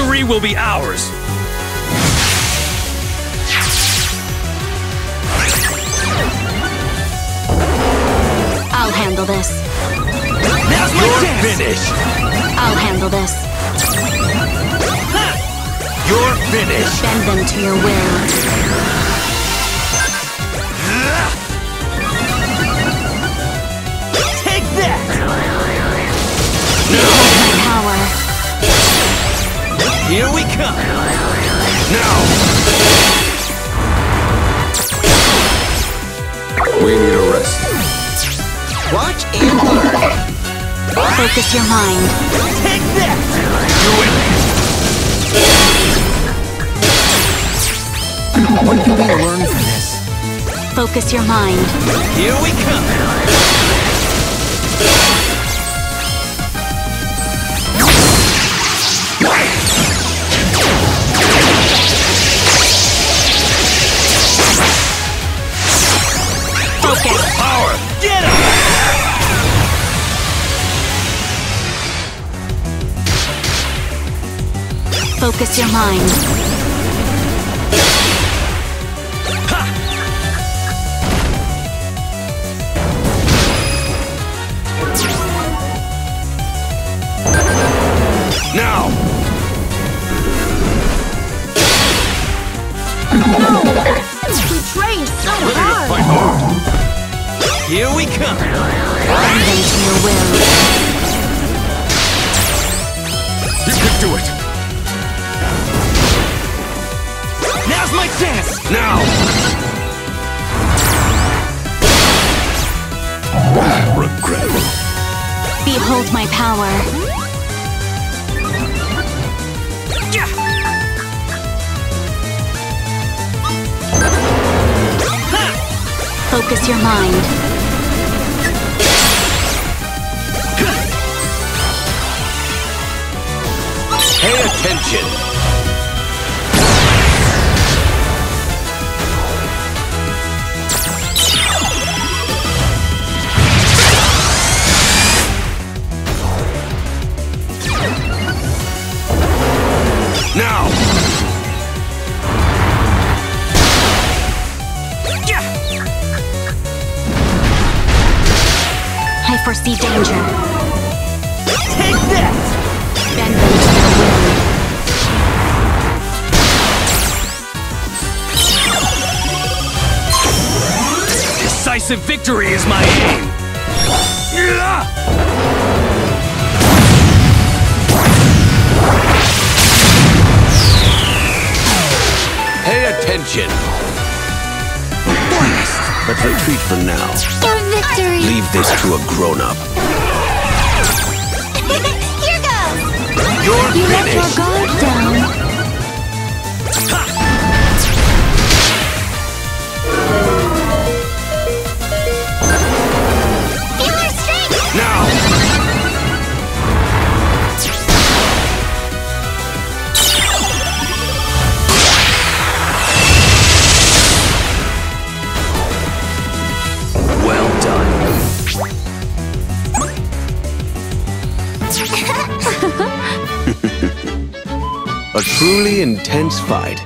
Victory will be ours! I'll handle this. Now's my You're chance! finished! I'll handle this. You're finished! Bend them to your will. Come! Now! We need a rest. Watch and learn. Focus your mind. Take that! Do it! What can we learn from this? Focus your mind. Here we come! Focus your mind. Now! We trained so hard. Hard! Here we come! Bend them to your will. You can do it! Now's my chance! Now! Regrettable. Behold my power. Focus your mind. Pay attention! I foresee danger. Take that! Bend them to your will. Decisive victory is my aim! Attention! Blast! But retreat for now. For victory! Leave this to a grown-up. Here goes! You're You your finished! A truly intense fight.